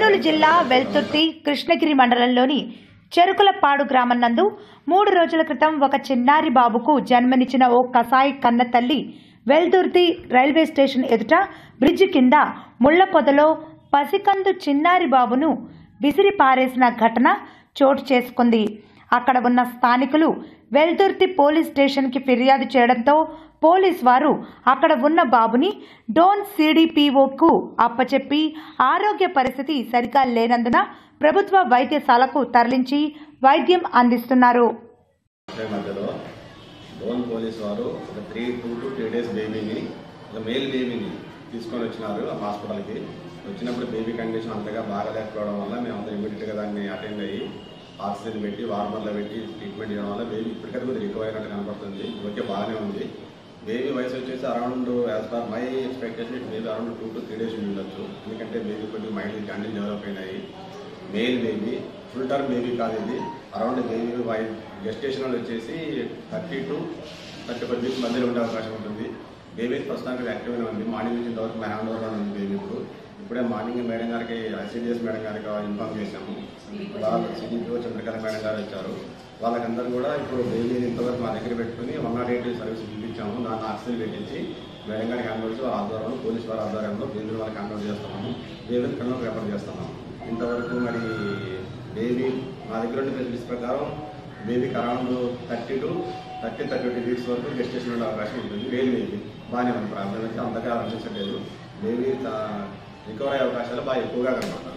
కర్నూలు జిల్లా వెల్తుర్తి కృష్ణగిరి మండలంలోని చెరుకులపాడు గ్రామం నందు మూడు రోజుల క్రితం ఒక చిన్నారి బాబుకు జన్మనిచ్చిన ఓ కసాయి కన్న తల్లి వెల్దుర్తి రైల్వే స్టేషన్ ఎదుట బ్రిడ్జి కింద ముళ్ళ పొదలో పసికందు చిన్నారి బాబును విసిరి పారేసిన ఘటన చోటు చేసుకుంది. అక్కడ ఉన్న స్థానికులు వెల్దుర్తి పోలీస్ స్టేషన్కి ఫిర్యాదు చేయడంతో పోలీస్ వారు అక్కడ ఉన్న బాబుని డోన్ సిడిపిఓకు అప్పచెప్పి ఆరోగ్య పరిస్థితి సరిగా లేనందున ప్రభుత్వ వైద్యశాలకు తరలించి వైద్యం అందిస్తున్నారు. డోన్ పోలీస్ వారు ఒక three two to three days బేబీని ఒక మేల్ బేబీని తీసుకొని వచ్చినారు హాస్పిటల్కి. వచ్చినప్పుడు బేబీ కండిషన్ అంతగా బాగాలేకపోవడం వల్ల మేము అందరూ ఇమీడియట్గా దాన్ని అటెండ్ అయ్యి ఆక్సిజన్ పెట్టి వార్మర్లో పెట్టి ట్రీట్మెంట్ చేయడం వల్ల బేబీ ఇప్పటికైతే కొద్దిగా రికవర్ అయినట్టు కనపడుతుంది ఓకే బాగానే ఉంది. బేబీ వయసు వచ్చేసి around as per my expectation it baby around two to three days ఉండొచ్చు ఎందుకంటే బేబీ కొద్దిగా మైండ్ జాండీస్ డెవలప్ అయినాయి. Male baby full term baby కాదు ఇది. అరౌండ్ బేబీ వై గెస్టేషన్ వచ్చేసి thirty two thirty five weeks మధ్యలో ఉండే అవకాశం ఉంటుంది. బేబీ ప్రస్తుతానికి యాక్టివ్గా ఉంది. మార్నింగ్ నుంచి ఇంతవరకు మ్యాన్ ఉంది బేబీ ఇప్పుడు. ఇప్పుడే మార్నింగ్ మేడం గారికి ఐసీడీఎస్ మేడం గారికి ఇన్ఫార్మ్ చేశాము. వాళ్ళు సిడిపిఓ చంద్రకళ మేడం గారు వచ్చారు. వాళ్ళకందరూ కూడా ఇప్పుడు బేబీ ఇంతవరకు మా దగ్గర పెట్టుకుని వన్ నాట్ ఎయిట్ సర్వీస్ పిలిపించాము. దాన్ని ఆక్సిజన్ పెట్టించి మేడం గారికి హ్యాండ్ ఓవర్ వాళ్ళ ఆధ్వర్యంలో పోలీస్ వారి ఆధ్వర్యంలో బేబీ వాళ్ళకి హ్యాండ్ ఓవర్ చేస్తున్నాము. బేబీని కన్నా రేపర్ చేస్తున్నాము. ఇంతవరకు మరి బేబీ మా దగ్గర ఉండే ఫెసిలిటీస్ ప్రకారం బేబీకి around thirty to thirty thirty two weeks వరకు గెస్టేషన్ ఉండే అవకాశం ఉంటుంది. వేలు బేబీ బాగానే ఉంది. ప్రాబ్లం అయితే అంతగా అనిపించట్లేదు. బేబీ రికవర్ అయ్యే అవకాశాలు బాగా ఎక్కువగా కనపడతాయి